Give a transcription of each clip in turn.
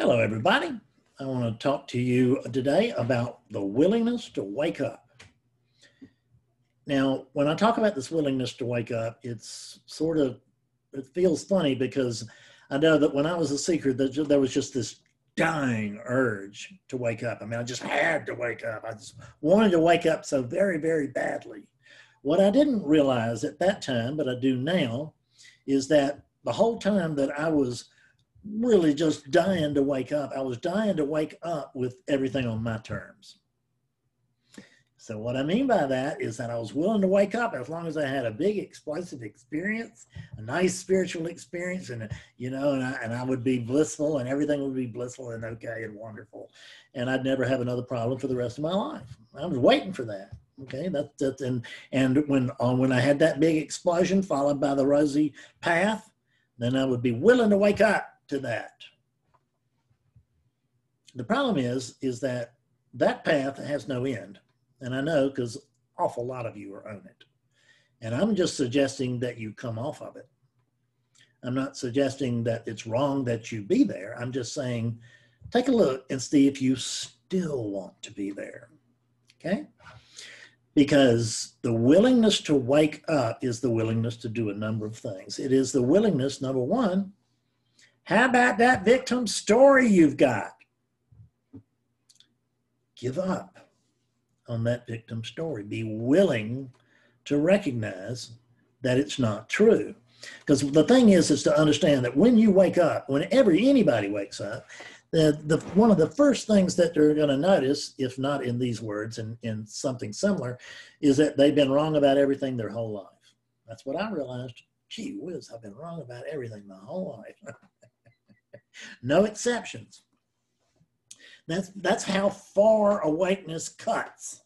Hello, everybody. I want to talk to you today about the willingness to wake up. Now, when I talk about this willingness to wake up, it's sort of, it feels funny because I know that when I was a seeker, there was just this dying urge to wake up. I mean, I just had to wake up. I just wanted to wake up so very, very badly. What I didn't realize at that time, but I do now, is that the whole time that I was really just dying to wake up. I was dying to wake up with everything on my terms. So what I mean by that is that I was willing to wake up as long as I had a big explosive experience, a nice spiritual experience, and you know, and I, and I would be blissful, and everything would be blissful and okay and wonderful, and I'd never have another problem for the rest of my life. I was waiting for that. Okay, that's that, and and when uh, when I had that big explosion followed by the rosy path, then I would be willing to wake up to that. The problem is, is that that path has no end. And I know because awful lot of you are on it. And I'm just suggesting that you come off of it. I'm not suggesting that it's wrong that you be there. I'm just saying, take a look and see if you still want to be there. Okay? Because the willingness to wake up is the willingness to do a number of things. It is the willingness, number one, how about that victim story you've got? Give up on that victim story. Be willing to recognize that it's not true. Because the thing is, is to understand that when you wake up, whenever anybody wakes up, the, the one of the first things that they're going to notice, if not in these words and in something similar, is that they've been wrong about everything their whole life. That's what I realized. Gee whiz, I've been wrong about everything my whole life. no exceptions. That's, that's how far awakeness cuts.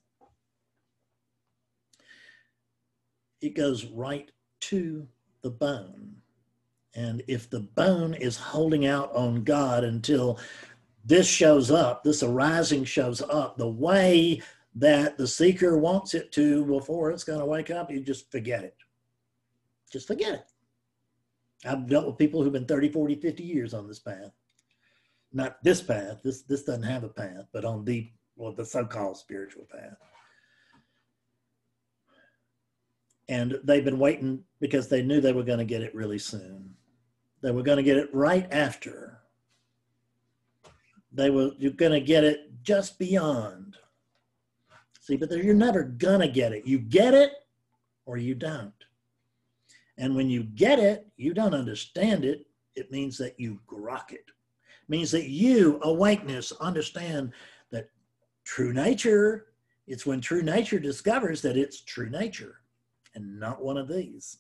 It goes right to the bone. And if the bone is holding out on God until this shows up, this arising shows up the way that the seeker wants it to before it's going to wake up, you just forget it. Just forget it. I've dealt with people who've been 30, 40, 50 years on this path. Not this path. This this doesn't have a path, but on the well, the so-called spiritual path. And they've been waiting because they knew they were going to get it really soon. They were going to get it right after. They were you're going to get it just beyond. See, but you're never going to get it. You get it or you don't. And when you get it, you don't understand it. It means that you grok it. it means that you, awakeness, understand that true nature, it's when true nature discovers that it's true nature and not one of these.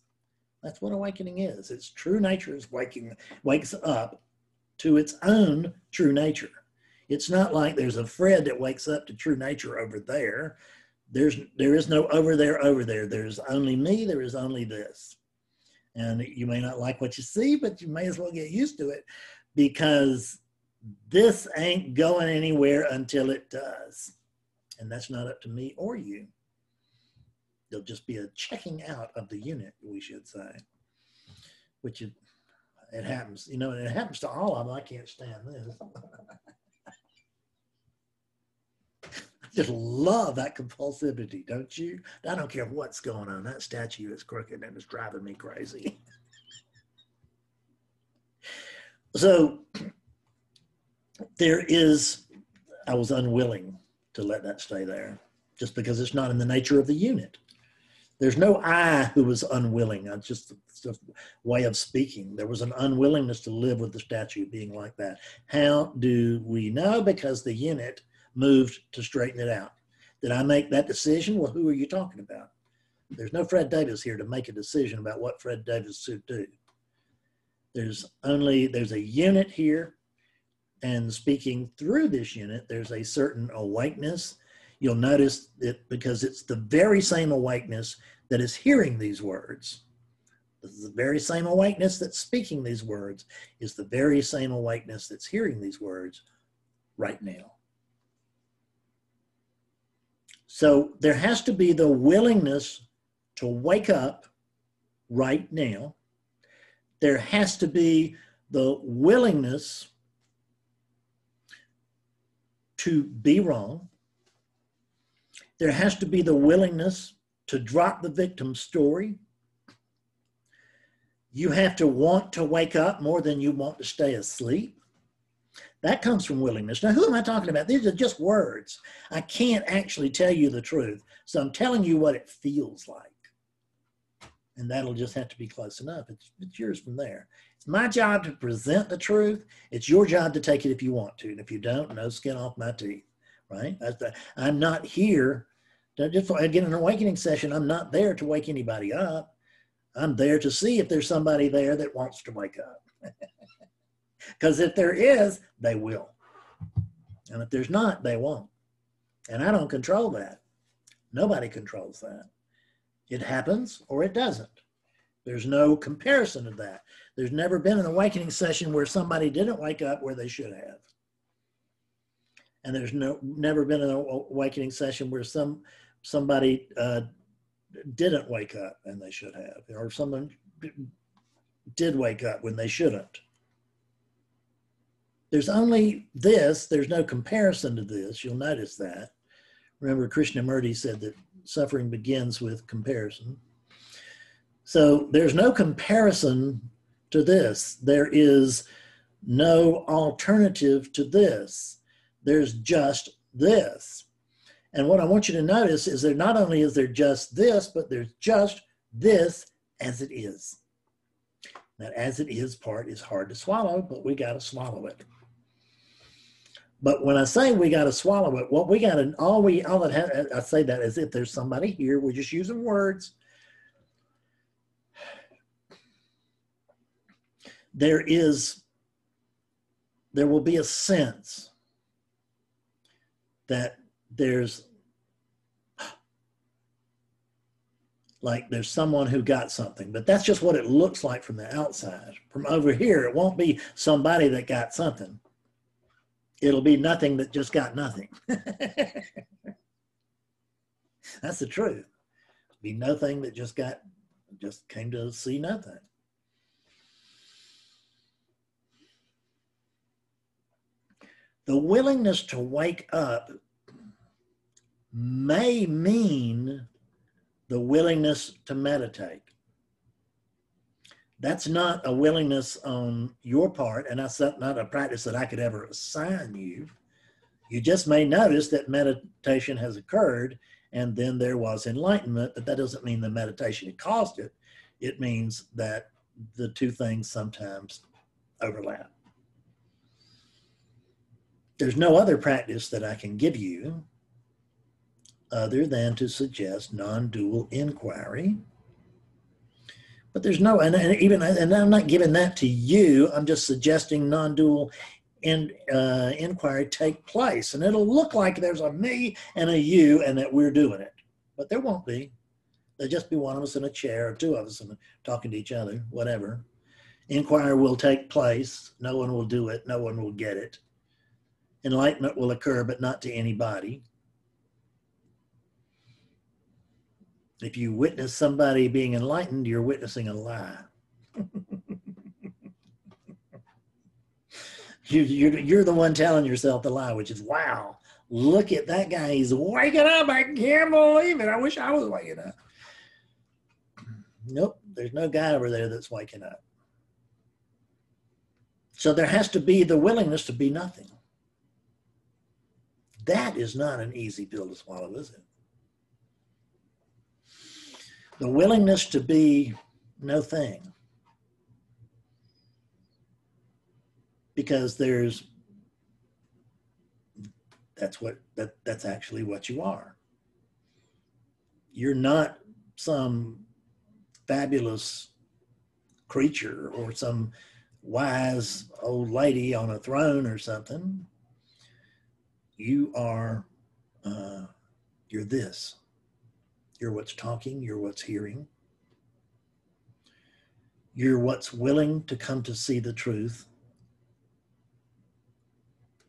That's what awakening is. It's true nature is waking, wakes up to its own true nature. It's not like there's a Fred that wakes up to true nature over there. There's there is no over there over there. There's only me. There is only this and you may not like what you see, but you may as well get used to it because this ain't going anywhere until it does. And that's not up to me or you. There'll just be a checking out of the unit, we should say, which it, it happens, you know, it happens to all of them. I can't stand this. just love that compulsivity, don't you? I don't care what's going on. That statue is crooked and it's driving me crazy. so there is, I was unwilling to let that stay there just because it's not in the nature of the unit. There's no I who was unwilling. It's just a way of speaking. There was an unwillingness to live with the statue being like that. How do we know? Because the unit moved to straighten it out. Did I make that decision? Well, who are you talking about? There's no Fred Davis here to make a decision about what Fred Davis should do. There's only, there's a unit here and speaking through this unit, there's a certain awakeness. You'll notice that because it's the very same awakeness that is hearing these words. The very same awakeness that's speaking these words is the very same awakeness that's hearing these words right now. So there has to be the willingness to wake up right now. There has to be the willingness to be wrong. There has to be the willingness to drop the victim story. You have to want to wake up more than you want to stay asleep. That comes from willingness. Now, who am I talking about? These are just words. I can't actually tell you the truth. So I'm telling you what it feels like. And that'll just have to be close enough. It's, it's yours from there. It's my job to present the truth. It's your job to take it if you want to. And if you don't, no skin off my teeth, right? The, I'm not here to just again an awakening session. I'm not there to wake anybody up. I'm there to see if there's somebody there that wants to wake up. Because if there is, they will. And if there's not, they won't. And I don't control that. Nobody controls that. It happens or it doesn't. There's no comparison of that. There's never been an awakening session where somebody didn't wake up where they should have. And there's no never been an awakening session where some somebody uh, didn't wake up and they should have, or someone did wake up when they shouldn't. There's only this, there's no comparison to this. You'll notice that. Remember, Krishnamurti said that suffering begins with comparison. So there's no comparison to this. There is no alternative to this. There's just this. And what I want you to notice is that not only is there just this, but there's just this as it is. That as it is part is hard to swallow, but we got to swallow it. But when I say we got to swallow it, what we got to all we all that ha- I say that as if there's somebody here. We're just using words. There is, there will be a sense that there's like there's someone who got something, but that's just what it looks like from the outside. From over here, it won't be somebody that got something it'll be nothing that just got nothing. That's the truth. It'll be nothing that just got, just came to see nothing. The willingness to wake up may mean the willingness to meditate that's not a willingness on your part, and that's not a practice that I could ever assign you. You just may notice that meditation has occurred and then there was enlightenment, but that doesn't mean the meditation caused it. It means that the two things sometimes overlap. There's no other practice that I can give you other than to suggest non dual inquiry but there's no, and, and even, and I'm not giving that to you. I'm just suggesting non-dual in, uh, inquiry take place, and it'll look like there's a me and a you, and that we're doing it, but there won't be. There'll just be one of us in a chair, or two of us and talking to each other, whatever. Inquiry will take place. No one will do it. No one will get it. Enlightenment will occur, but not to anybody. If you witness somebody being enlightened, you're witnessing a lie. you, you're, you're the one telling yourself the lie, which is, wow, look at that guy. He's waking up. I can't believe it. I wish I was waking up. Nope, there's no guy over there that's waking up. So there has to be the willingness to be nothing. That is not an easy pill to swallow, is it? The willingness to be no thing. Because there's that's what that that's actually what you are. You're not some fabulous creature or some wise old lady on a throne or something. You are uh, you're this. You're what's talking, you're what's hearing. You're what's willing to come to see the truth.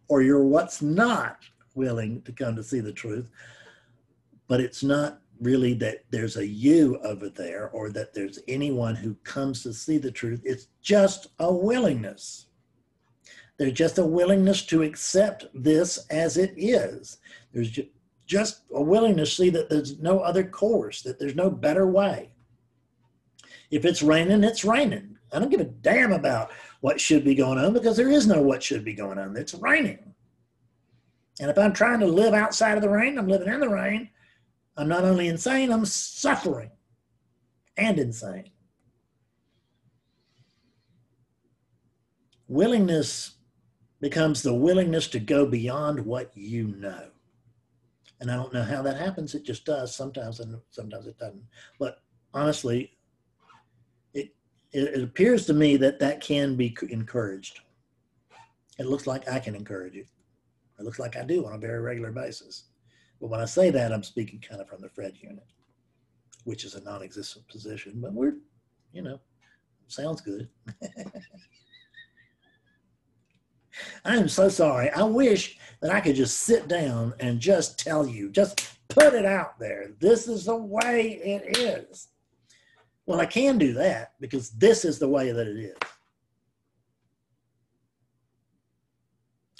Or you're what's not willing to come to see the truth. But it's not really that there's a you over there or that there's anyone who comes to see the truth. It's just a willingness. There's just a willingness to accept this as it is. There's just a willingness to see that there's no other course, that there's no better way. If it's raining, it's raining. I don't give a damn about what should be going on because there is no what should be going on. It's raining. And if I'm trying to live outside of the rain, I'm living in the rain. I'm not only insane, I'm suffering and insane. Willingness becomes the willingness to go beyond what you know. And I don't know how that happens. It just does sometimes, and sometimes it doesn't. But honestly, it, it, it appears to me that that can be encouraged. It looks like I can encourage it. It looks like I do on a very regular basis. But when I say that, I'm speaking kind of from the Fred unit, which is a non existent position, but we're, you know, sounds good. I am so sorry. I wish that I could just sit down and just tell you, just put it out there. This is the way it is. Well, I can do that because this is the way that it is.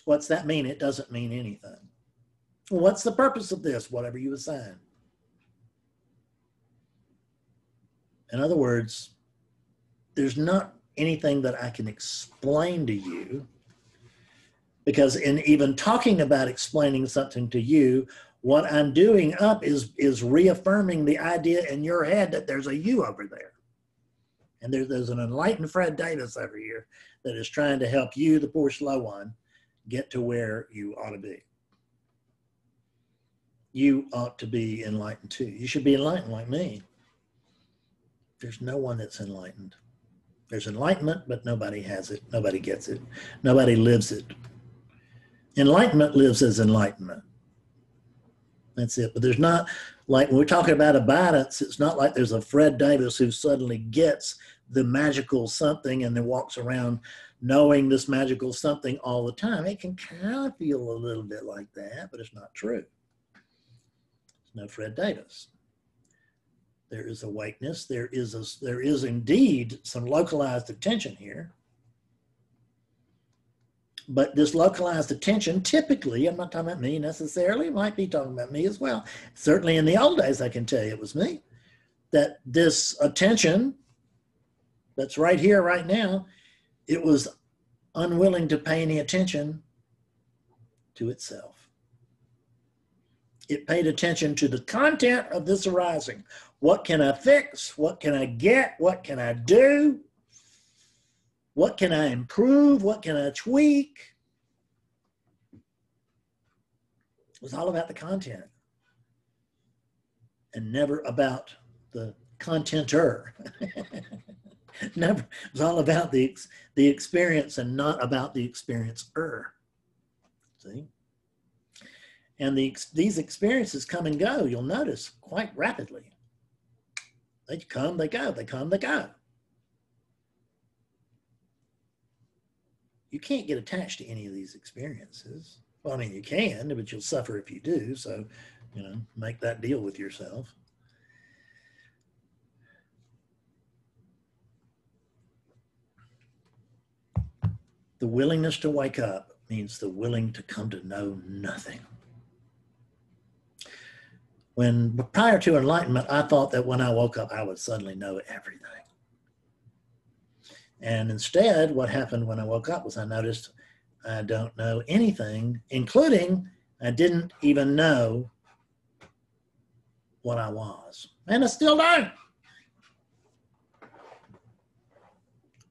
What's that mean? It doesn't mean anything. What's the purpose of this? Whatever you assign. In other words, there's not anything that I can explain to you because in even talking about explaining something to you, what I'm doing up is is reaffirming the idea in your head that there's a you over there. And there, there's an enlightened Fred Davis over here that is trying to help you, the poor slow one, get to where you ought to be. You ought to be enlightened too. You should be enlightened like me. There's no one that's enlightened. There's enlightenment, but nobody has it. Nobody gets it. Nobody lives it. Enlightenment lives as enlightenment. That's it. But there's not like when we're talking about abundance, it's not like there's a Fred Davis who suddenly gets the magical something and then walks around knowing this magical something all the time. It can kind of feel a little bit like that, but it's not true. There's no Fred Davis. There is awakeness. There is a, there is indeed some localized attention here. But this localized attention, typically, I'm not talking about me necessarily, might be talking about me as well. Certainly in the old days, I can tell you it was me. That this attention that's right here, right now, it was unwilling to pay any attention to itself. It paid attention to the content of this arising. What can I fix? What can I get? What can I do? What can I improve? What can I tweak? It was all about the content and never about the contenter. never it was all about the the experience and not about the experiencer see and the these experiences come and go you'll notice quite rapidly they come they go they come they go you can't get attached to any of these experiences well i mean you can but you'll suffer if you do so you know make that deal with yourself The willingness to wake up means the willing to come to know nothing. When prior to enlightenment, I thought that when I woke up, I would suddenly know everything. And instead, what happened when I woke up was I noticed I don't know anything, including I didn't even know what I was. And I still don't.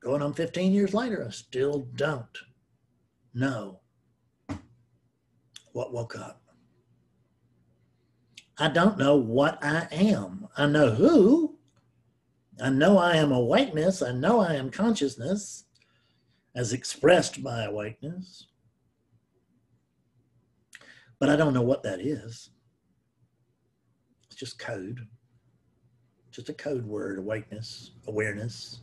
Going on 15 years later, I still don't know what woke up. I don't know what I am. I know who. I know I am awakeness. I know I am consciousness as expressed by awakeness. But I don't know what that is. It's just code. Just a code word, awakeness, awareness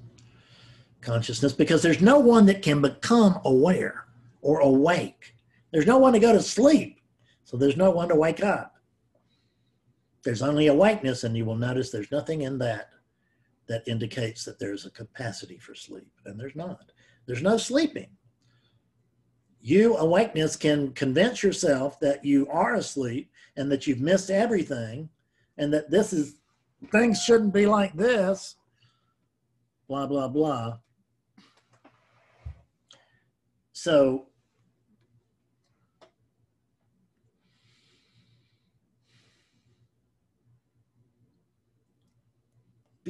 consciousness because there's no one that can become aware or awake. There's no one to go to sleep, so there's no one to wake up. There's only awakeness, and you will notice there's nothing in that that indicates that there's a capacity for sleep, and there's not. There's no sleeping. you, awakeness, can convince yourself that you are asleep and that you've missed everything and that this is, things shouldn't be like this, blah, blah, blah. So,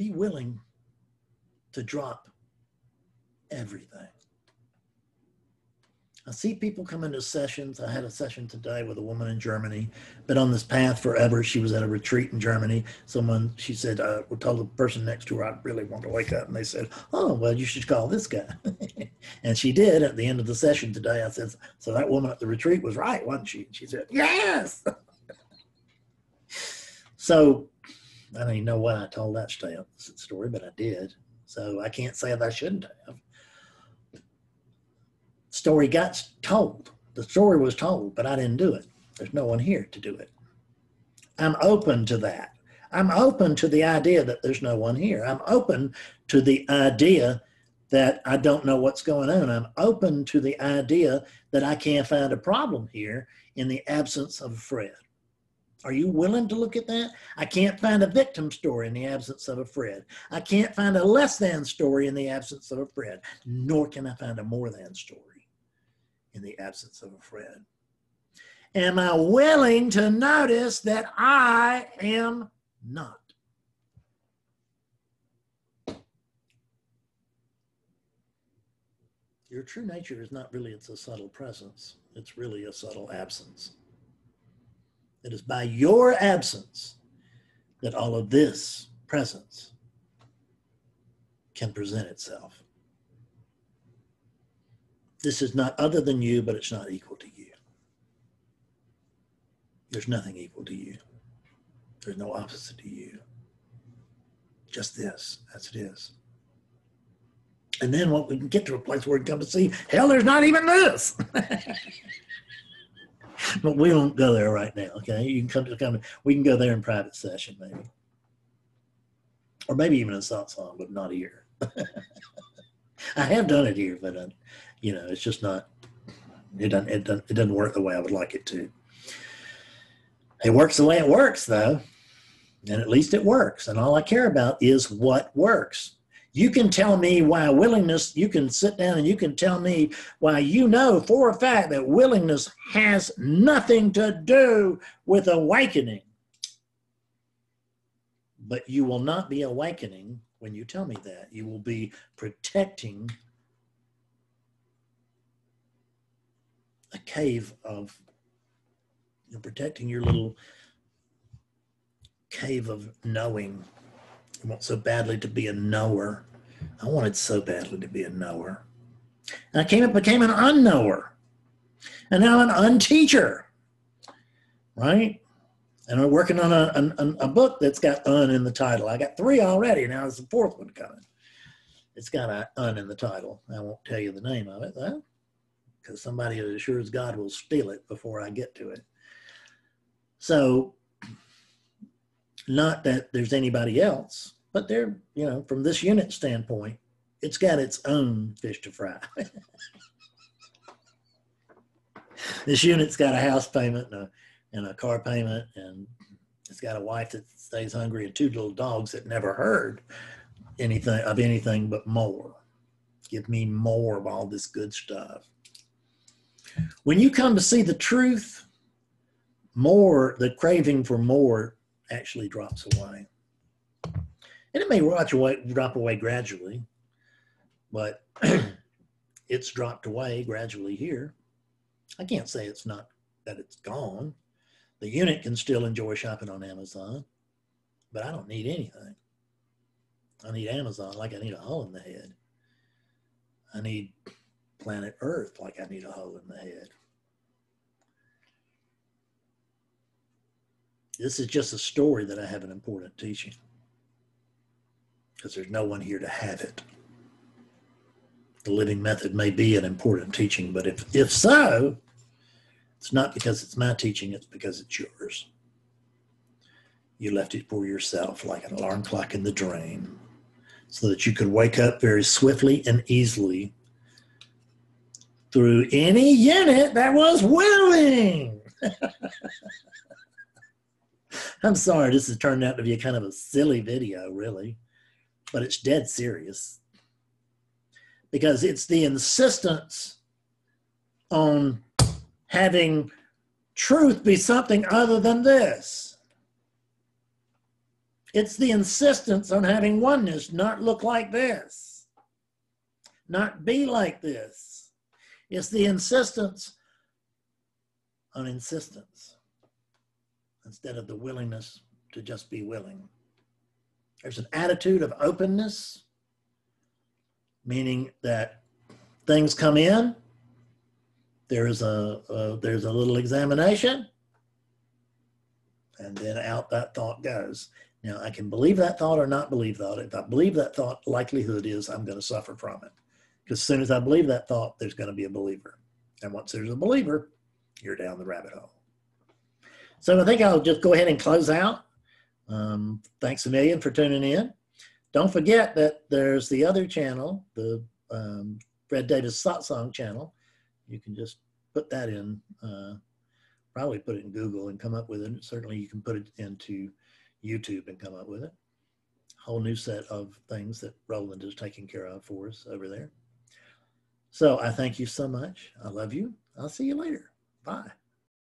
be willing to drop everything. I see people come into sessions. I had a session today with a woman in Germany, been on this path forever. She was at a retreat in Germany. Someone, she said, uh, we told the person next to her, I really want to wake up. And they said, Oh, well, you should call this guy. and she did at the end of the session today. I said, So that woman at the retreat was right, wasn't she? And she said, Yes. so I don't even know why I told that story, but I did. So I can't say that I shouldn't have story got told. The story was told, but I didn't do it. There's no one here to do it. I'm open to that. I'm open to the idea that there's no one here. I'm open to the idea that I don't know what's going on. I'm open to the idea that I can't find a problem here in the absence of Fred. Are you willing to look at that? I can't find a victim story in the absence of a Fred. I can't find a less than story in the absence of a Fred, nor can I find a more than story in the absence of a Fred? Am I willing to notice that I am not? Your true nature is not really it's a subtle presence. It's really a subtle absence. It is by your absence that all of this presence can present itself. This is not other than you, but it's not equal to you. There's nothing equal to you. There's no opposite to you. Just this, as it is. And then what we can get to a place where we come to see, hell, there's not even this. but we won't go there right now. Okay, you can come to come. We can go there in private session, maybe, or maybe even a satsang, but not here. I have done it here, but uh, you know, it's just not. It doesn't. It doesn't. It doesn't work the way I would like it to. It works the way it works, though, and at least it works. And all I care about is what works. You can tell me why willingness. You can sit down and you can tell me why you know for a fact that willingness has nothing to do with awakening. But you will not be awakening when you tell me that. You will be protecting a cave of you know, protecting your little cave of knowing. You want so badly to be a knower. I wanted so badly to be a knower. And I came up became an unknower. And now I'm an unteacher. Right? And I'm working on a, a, a book that's got un in the title. I got three already. Now there's the fourth one coming. It's got a un in the title. I won't tell you the name of it though because somebody as sure as God will steal it before I get to it. So, not that there's anybody else, but they're, you know, from this unit standpoint, it's got its own fish to fry. this unit's got a house payment and a, and a car payment, and it's got a wife that stays hungry and two little dogs that never heard anything of anything but more. Give me more of all this good stuff. When you come to see the truth, more, the craving for more actually drops away. And it may away, drop away gradually, but it's dropped away gradually here. I can't say it's not that it's gone. The unit can still enjoy shopping on Amazon, but I don't need anything. I need Amazon like I need a hole in the head. I need planet Earth like I need a hole in the head. This is just a story that I have an important teaching because there's no one here to have it. The living method may be an important teaching, but if, if so, it's not because it's my teaching, it's because it's yours. You left it for yourself like an alarm clock in the drain so that you could wake up very swiftly and easily through any unit that was willing. I'm sorry, this has turned out to be a kind of a silly video, really, but it's dead serious because it's the insistence on having truth be something other than this. It's the insistence on having oneness not look like this, not be like this. It's the insistence on insistence instead of the willingness to just be willing. There's an attitude of openness, meaning that things come in, there's a, a there's a little examination, and then out that thought goes. Now I can believe that thought or not believe that. If I believe that thought, likelihood is I'm going to suffer from it. Because as soon as I believe that thought, there's going to be a believer. And once there's a believer, you're down the rabbit hole. So I think I'll just go ahead and close out. Um, thanks a million for tuning in. Don't forget that there's the other channel, the um, Fred Davis Satsang channel. You can just put that in, uh, probably put it in Google and come up with it. Certainly you can put it into YouTube and come up with it. Whole new set of things that Roland is taking care of for us over there. So I thank you so much. I love you. I'll see you later. Bye.